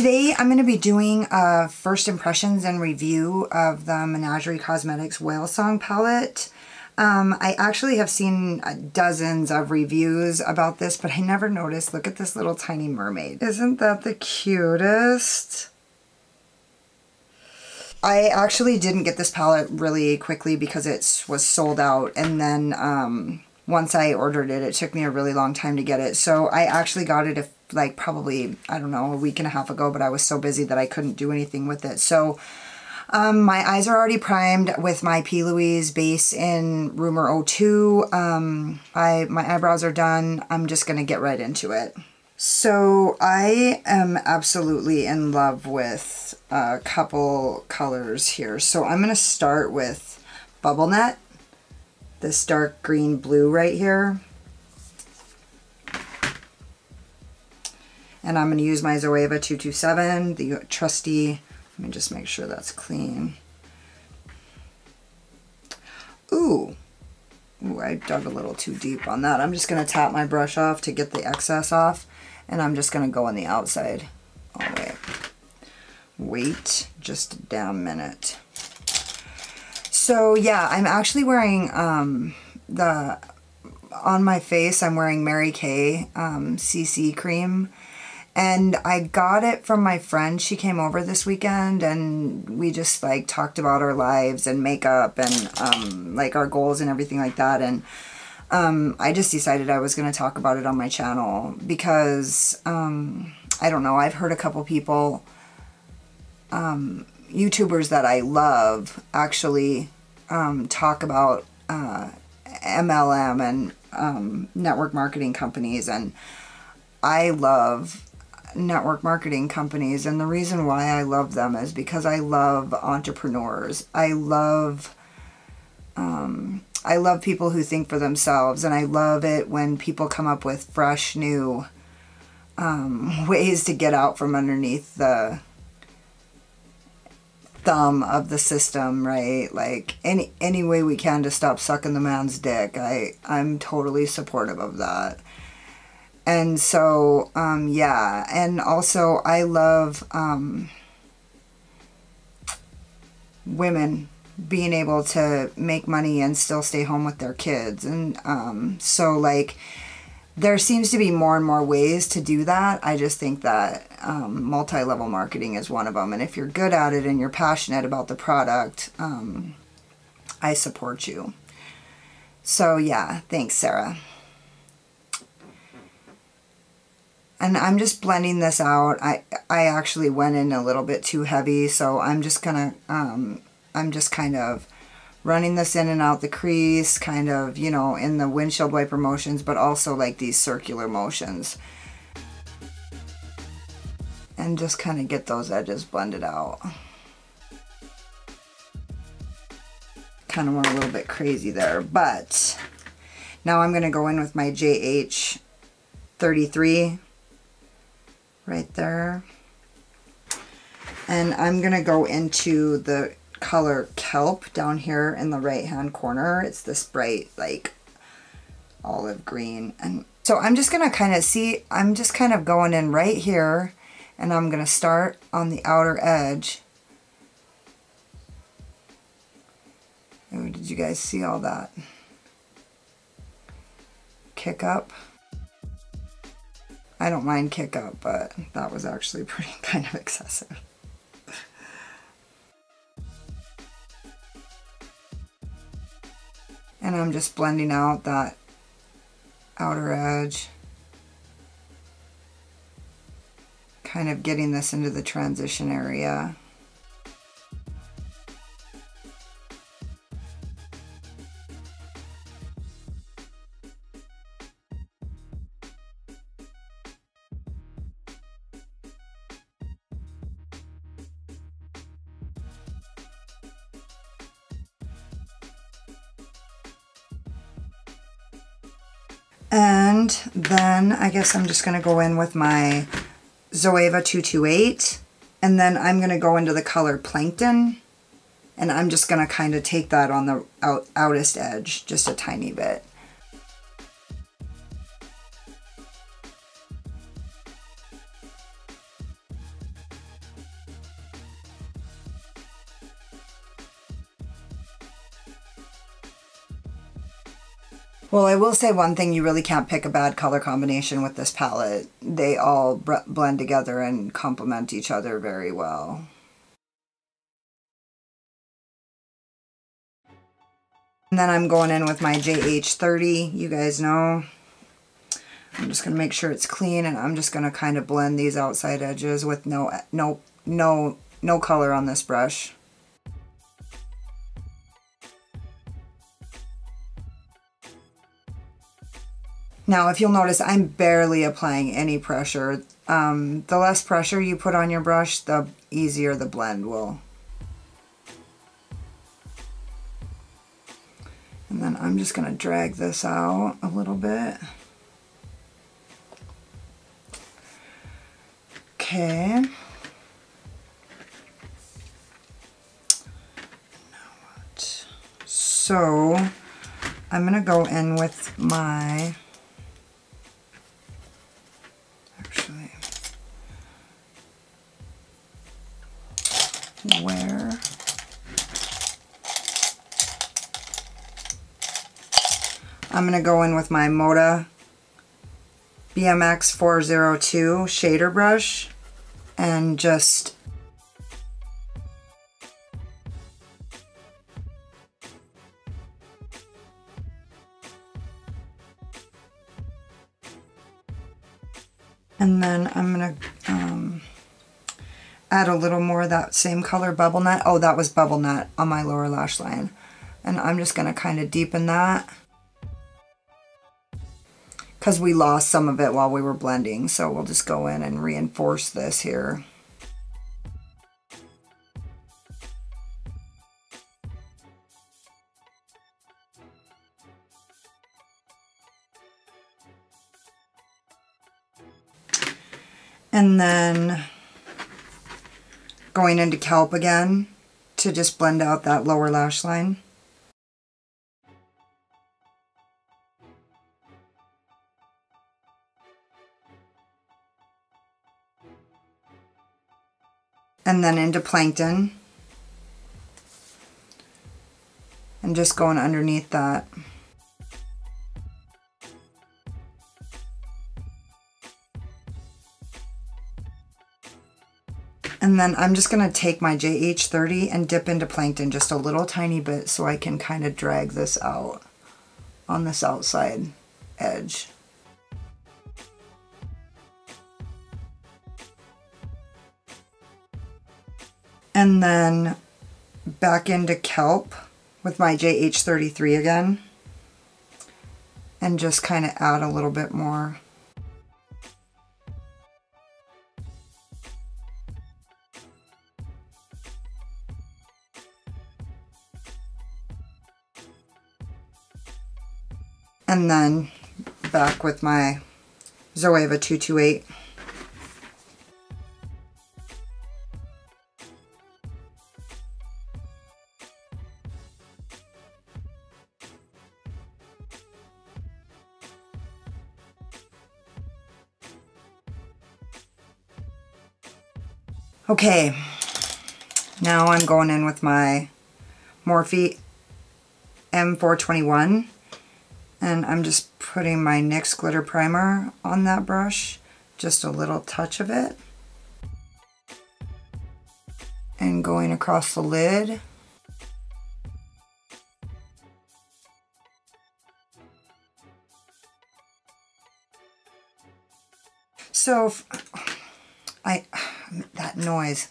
today I'm going to be doing a first impressions and review of the Menagerie Cosmetics Whalesong palette. Um, I actually have seen dozens of reviews about this, but I never noticed. Look at this little tiny mermaid. Isn't that the cutest? I actually didn't get this palette really quickly because it was sold out and then um, once I ordered it, it took me a really long time to get it. So I actually got it like probably, I don't know, a week and a half ago, but I was so busy that I couldn't do anything with it. So um, my eyes are already primed with my P. Louise base in Rumor 02. Um, I, my eyebrows are done. I'm just going to get right into it. So I am absolutely in love with a couple colors here. So I'm going to start with Bubble Net, this dark green blue right here. And I'm going to use my Zoeva 227, the trusty, let me just make sure that's clean. Ooh, Ooh, I dug a little too deep on that. I'm just going to tap my brush off to get the excess off. And I'm just going to go on the outside oh, all the way. Wait just a damn minute. So yeah, I'm actually wearing um, the, on my face, I'm wearing Mary Kay um, CC cream. And I got it from my friend. She came over this weekend and we just like talked about our lives and makeup and um, like our goals and everything like that. And um, I just decided I was going to talk about it on my channel because, um, I don't know, I've heard a couple people, um, YouTubers that I love actually um, talk about uh, MLM and um, network marketing companies and I love network marketing companies and the reason why I love them is because I love entrepreneurs. I love um, I love people who think for themselves, and I love it when people come up with fresh, new um, ways to get out from underneath the thumb of the system, right? Like any any way we can to stop sucking the man's dick. I I'm totally supportive of that. And so, um, yeah, and also I love um, women being able to make money and still stay home with their kids. And um, so, like, there seems to be more and more ways to do that. I just think that um, multi level marketing is one of them. And if you're good at it and you're passionate about the product, um, I support you. So, yeah, thanks, Sarah. And I'm just blending this out. I, I actually went in a little bit too heavy, so I'm just to um, I'm just kind of running this in and out the crease, kind of, you know, in the windshield wiper motions, but also like these circular motions. And just kind of get those edges blended out. Kind of went a little bit crazy there, but now I'm going to go in with my JH33 right there. And I'm going to go into the color Kelp down here in the right hand corner. It's this bright like olive green. And so I'm just going to kind of see, I'm just kind of going in right here and I'm going to start on the outer edge. Oh, did you guys see all that? Kick up. I don't mind kick up, but that was actually pretty kind of excessive. And I'm just blending out that outer edge. Kind of getting this into the transition area And then I guess I'm just going to go in with my Zoeva 228. And then I'm going to go into the color Plankton. And I'm just going to kind of take that on the out, outest edge just a tiny bit. Well, I will say one thing, you really can't pick a bad color combination with this palette. They all blend together and complement each other very well. And then I'm going in with my JH30, you guys know. I'm just going to make sure it's clean and I'm just going to kind of blend these outside edges with no, no, no, no color on this brush. Now, if you'll notice, I'm barely applying any pressure. Um, the less pressure you put on your brush, the easier the blend will. And then I'm just going to drag this out a little bit. Okay. So, I'm going to go in with my I'm going to go in with my Moda BMX 402 shader brush and just and then I'm going to um, add a little more of that same color bubble net. Oh, that was bubble net on my lower lash line. And I'm just going to kind of deepen that because we lost some of it while we were blending. So we'll just go in and reinforce this here. And then going into kelp again to just blend out that lower lash line. And then into plankton. And just going underneath that. And then I'm just going to take my JH30 and dip into plankton just a little tiny bit so I can kind of drag this out on this outside edge. And then back into kelp with my JH33 again and just kind of add a little bit more And then back with my Zoeva 228. Okay, now I'm going in with my Morphe M421 and I'm just putting my NYX glitter primer on that brush just a little touch of it and going across the lid. So I that noise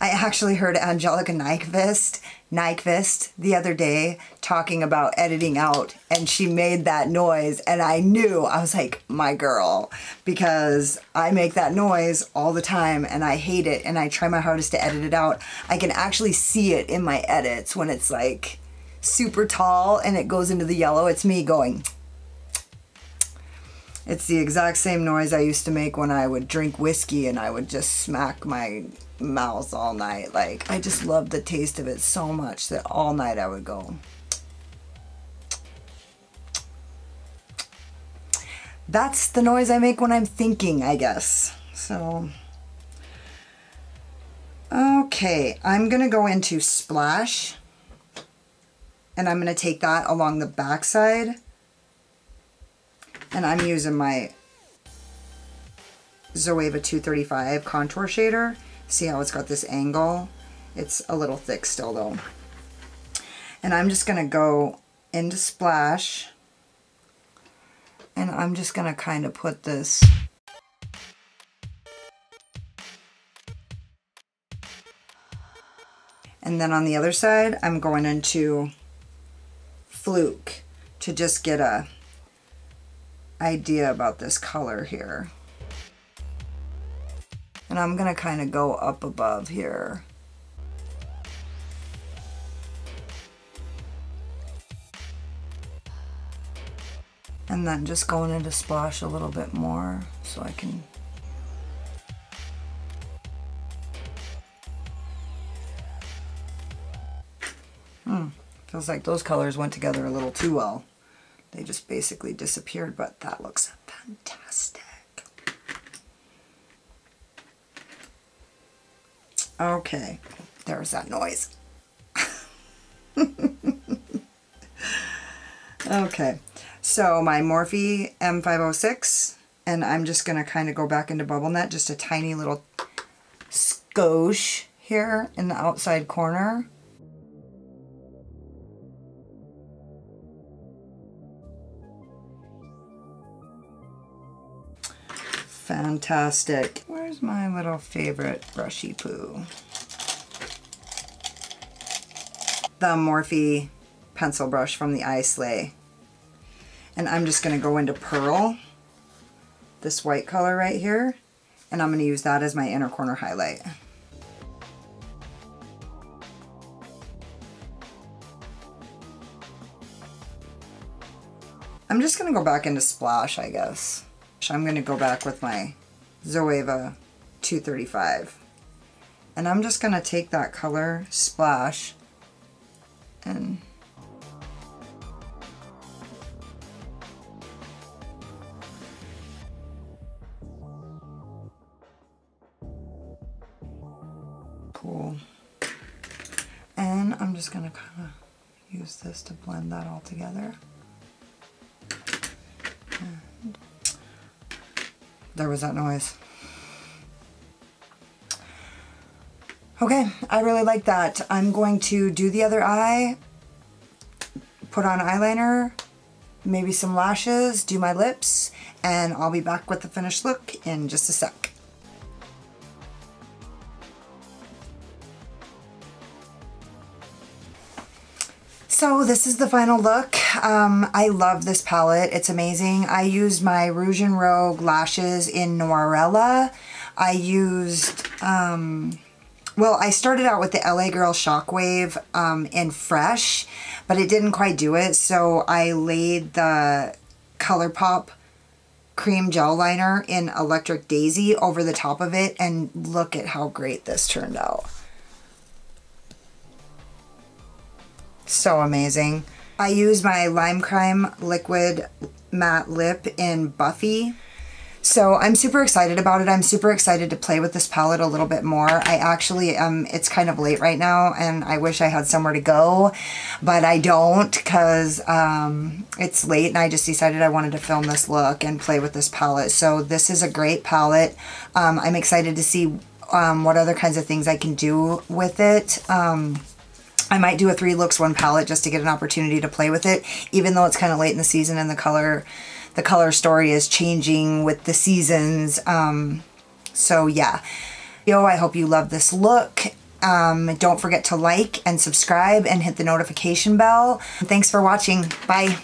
I actually heard Angelica Nyqvist Nyqvist the other day talking about editing out and she made that noise and I knew I was like my girl because I make that noise all the time and I hate it and I try my hardest to edit it out. I can actually see it in my edits when it's like super tall and it goes into the yellow. It's me going it's the exact same noise I used to make when I would drink whiskey and I would just smack my mouth all night. Like, I just loved the taste of it so much that all night I would go. That's the noise I make when I'm thinking, I guess. So, okay, I'm to go into Splash And I'm to take that along the back side. And I'm using my Zoeva 235 contour shader. See how it's got this angle? It's a little thick still though. And I'm just to go into Splash. And I'm just to kind of put this And then on the other side, I'm going into Fluke to just get a idea about this color here. And I'm going to kind of go up above here. And then just going into splash a little bit more so I can Hmm. Feels like those colors went together a little too well. They just basically disappeared, but that looks fantastic. Okay, there's that noise. okay, so my Morphe M506, and I'm just going to kind of go back into Bubble Net, just a tiny little skosh here in the outside corner. Fantastic. Where's my little favorite brushy poo? The Morphe pencil brush from the iSlay. And I'm just going to go into Pearl, this white color right here, and I'm going to use that as my inner corner highlight. I'm just going to go back into Splash, I guess. I'm going to go back with my Zoeva 235. And I'm just going to take that color splash and cool. And I'm just going to kind of use this to blend that all together. There was that noise. Okay, I really like that. I'm going to do the other eye, put on eyeliner, maybe some lashes, do my lips, and I'll be back with the finished look in just a sec. So this is the final look. Um, I love this palette. It's amazing. I used my Rouge and Rogue lashes in Noirella. I used, um, well, I started out with the LA Girl Shockwave um, in Fresh, but it didn't quite do it. So I laid the ColourPop cream gel liner in Electric Daisy over the top of it. And look at how great this turned out. So amazing. I use my Lime Crime Liquid Matte Lip in Buffy. So I'm super excited about it. I'm super excited to play with this palette a little bit more. I actually, um, it's kind of late right now and I wish I had somewhere to go, but I don't because um, it's late and I just decided I wanted to film this look and play with this palette. So this is a great palette. Um, I'm excited to see um, what other kinds of things I can do with it. Um, I might do a three looks one palette just to get an opportunity to play with it, even though it's kind of late in the season and the color, the color story is changing with the seasons. Um, so yeah, yo, I hope you love this look. Um, don't forget to like and subscribe and hit the notification bell. Thanks for watching. Bye.